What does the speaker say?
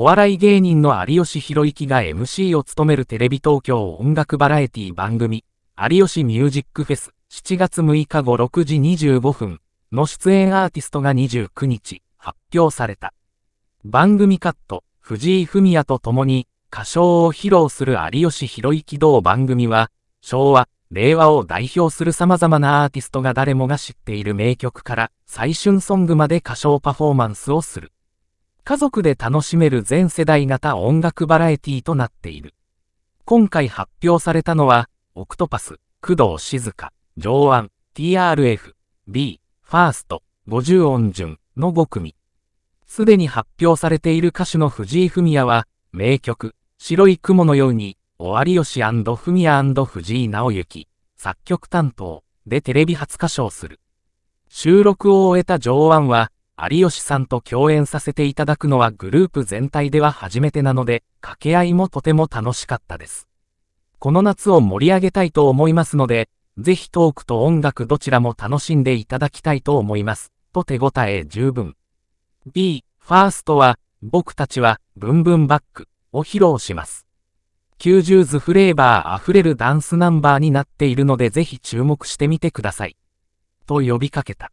お笑い芸人の有吉弘行が MC を務めるテレビ東京音楽バラエティ番組、有吉ミュージックフェス7月6日後6時25分の出演アーティストが29日発表された。番組カット、藤井文也と共に歌唱を披露する有吉弘行同番組は、昭和、令和を代表する様々なアーティストが誰もが知っている名曲から最春ソングまで歌唱パフォーマンスをする。家族で楽しめる全世代型音楽バラエティとなっている。今回発表されたのは、オクトパス、工藤静香、上腕、TRF、B、ファースト、50音順の5組。すでに発表されている歌手の藤井文也は、名曲、白い雲のように、お有吉文也藤井直之、作曲担当でテレビ初歌唱する。収録を終えた上腕は、有吉さんと共演させていただくのはグループ全体では初めてなので、掛け合いもとても楽しかったです。この夏を盛り上げたいと思いますので、ぜひトークと音楽どちらも楽しんでいただきたいと思います。と手応え十分。B、ファーストは、僕たちは、ブンブンバックを披露します。90ズフレーバー溢れるダンスナンバーになっているのでぜひ注目してみてください。と呼びかけた。